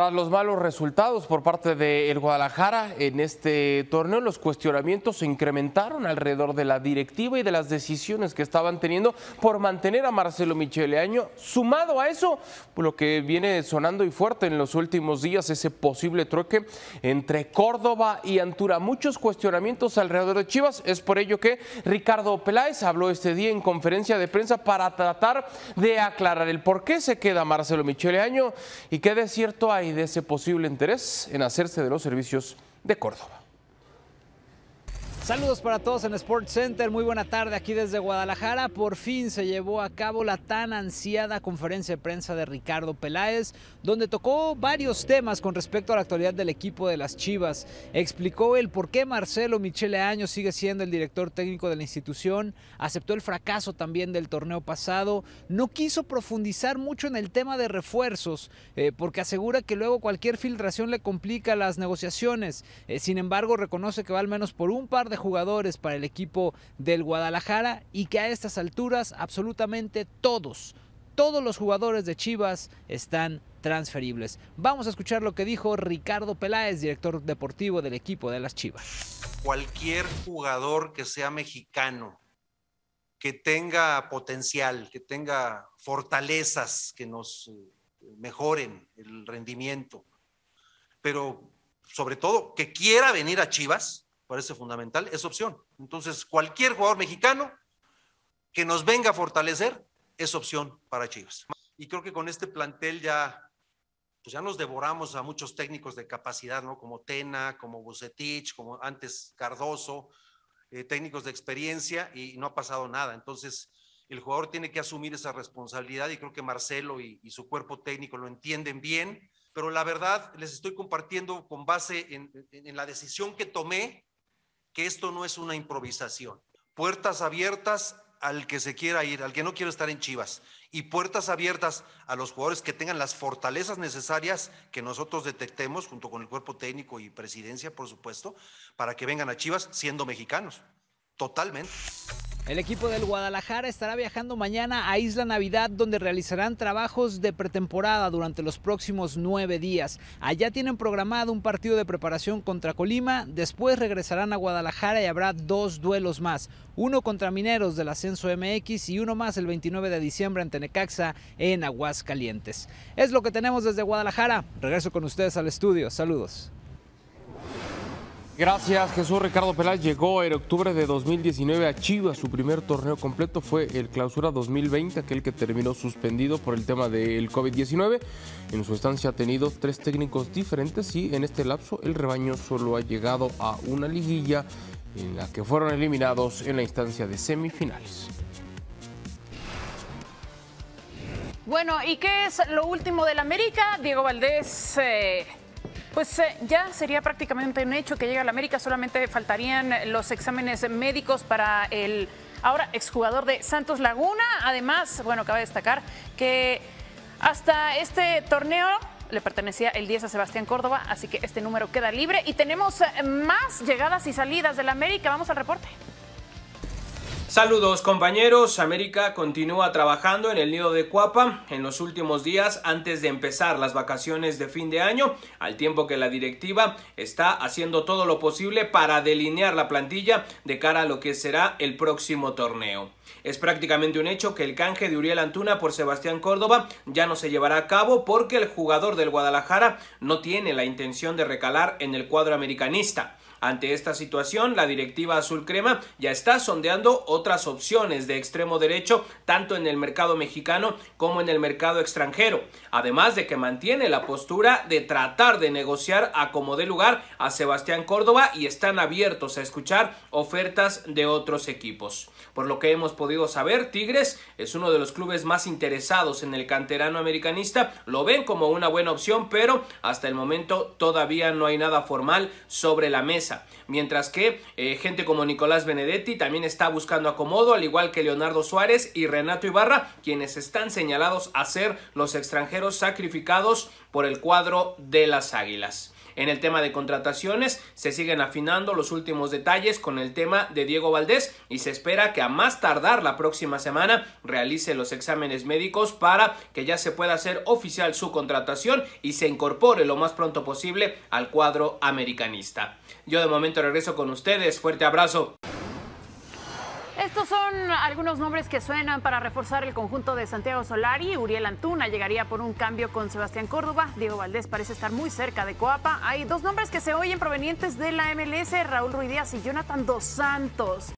Tras los malos resultados por parte del Guadalajara en este torneo, los cuestionamientos se incrementaron alrededor de la directiva y de las decisiones que estaban teniendo por mantener a Marcelo Michele Año. Sumado a eso, lo que viene sonando y fuerte en los últimos días, ese posible trueque entre Córdoba y Antura. Muchos cuestionamientos alrededor de Chivas. Es por ello que Ricardo Peláez habló este día en conferencia de prensa para tratar de aclarar el por qué se queda Marcelo Michele Año y qué de cierto hay de ese posible interés en hacerse de los servicios de Córdoba. Saludos para todos en Sports Center, muy buena tarde aquí desde Guadalajara. Por fin se llevó a cabo la tan ansiada conferencia de prensa de Ricardo Peláez, donde tocó varios temas con respecto a la actualidad del equipo de las Chivas. Explicó el por qué Marcelo Michele Año sigue siendo el director técnico de la institución, aceptó el fracaso también del torneo pasado, no quiso profundizar mucho en el tema de refuerzos, eh, porque asegura que luego cualquier filtración le complica las negociaciones. Eh, sin embargo, reconoce que va al menos por un par de jugadores para el equipo del Guadalajara y que a estas alturas absolutamente todos, todos los jugadores de Chivas están transferibles. Vamos a escuchar lo que dijo Ricardo Peláez, director deportivo del equipo de las Chivas. Cualquier jugador que sea mexicano, que tenga potencial, que tenga fortalezas que nos eh, mejoren el rendimiento, pero sobre todo que quiera venir a Chivas, parece fundamental, es opción. Entonces, cualquier jugador mexicano que nos venga a fortalecer es opción para Chivas. Y creo que con este plantel ya, pues ya nos devoramos a muchos técnicos de capacidad, ¿no? Como Tena, como Bucetich, como antes Cardoso, eh, técnicos de experiencia y no ha pasado nada. Entonces, el jugador tiene que asumir esa responsabilidad y creo que Marcelo y, su cuerpo técnico lo entienden bien, pero la verdad les estoy compartiendo con base en, en la decisión que tomé que esto no es una improvisación. Puertas abiertas al que se quiera ir, al que no quiere estar en Chivas, y puertas abiertas a los jugadores que tengan las fortalezas necesarias que nosotros detectemos, junto con el cuerpo técnico y presidencia, por supuesto, para que vengan a Chivas siendo mexicanos. Totalmente. El equipo del Guadalajara estará viajando mañana a Isla Navidad donde realizarán trabajos de pretemporada durante los próximos nueve días. Allá tienen programado un partido de preparación contra Colima, después regresarán a Guadalajara y habrá dos duelos más, uno contra Mineros del Ascenso MX y uno más el 29 de diciembre ante Necaxa en Aguascalientes. Es lo que tenemos desde Guadalajara. Regreso con ustedes al estudio. Saludos. Gracias, Jesús Ricardo Peláez llegó en octubre de 2019 a Chivas. Su primer torneo completo fue el Clausura 2020, aquel que terminó suspendido por el tema del COVID-19. En su estancia ha tenido tres técnicos diferentes y en este lapso el rebaño solo ha llegado a una liguilla en la que fueron eliminados en la instancia de semifinales. Bueno, ¿y qué es lo último del América? Diego Valdés eh, pues eh, ya sería prácticamente un hecho que llega a la América, solamente faltarían los exámenes médicos para el ahora exjugador de Santos Laguna. Además, bueno, cabe destacar que hasta este torneo le pertenecía el 10 a Sebastián Córdoba, así que este número queda libre y tenemos más llegadas y salidas del América. Vamos al reporte. Saludos compañeros, América continúa trabajando en el nido de Cuapa en los últimos días antes de empezar las vacaciones de fin de año, al tiempo que la directiva está haciendo todo lo posible para delinear la plantilla de cara a lo que será el próximo torneo. Es prácticamente un hecho que el canje de Uriel Antuna por Sebastián Córdoba ya no se llevará a cabo porque el jugador del Guadalajara no tiene la intención de recalar en el cuadro americanista. Ante esta situación, la directiva azul crema ya está sondeando otras opciones de extremo derecho, tanto en el mercado mexicano como en el mercado extranjero, además de que mantiene la postura de tratar de negociar a como dé lugar a Sebastián Córdoba y están abiertos a escuchar ofertas de otros equipos. Por lo que hemos podido saber, Tigres es uno de los clubes más interesados en el canterano americanista, lo ven como una buena opción, pero hasta el momento todavía no hay nada formal sobre la mesa. Mientras que eh, gente como Nicolás Benedetti también está buscando acomodo, al igual que Leonardo Suárez y Renato Ibarra, quienes están señalados a ser los extranjeros sacrificados por el cuadro de las Águilas. En el tema de contrataciones se siguen afinando los últimos detalles con el tema de Diego Valdés y se espera que a más tardar la próxima semana realice los exámenes médicos para que ya se pueda hacer oficial su contratación y se incorpore lo más pronto posible al cuadro americanista. Yo de momento regreso con ustedes. Fuerte abrazo. Estos son algunos nombres que suenan para reforzar el conjunto de Santiago Solari. Uriel Antuna llegaría por un cambio con Sebastián Córdoba. Diego Valdés parece estar muy cerca de Coapa. Hay dos nombres que se oyen provenientes de la MLS, Raúl Ruidíaz y Jonathan Dos Santos.